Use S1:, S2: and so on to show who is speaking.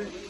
S1: bit.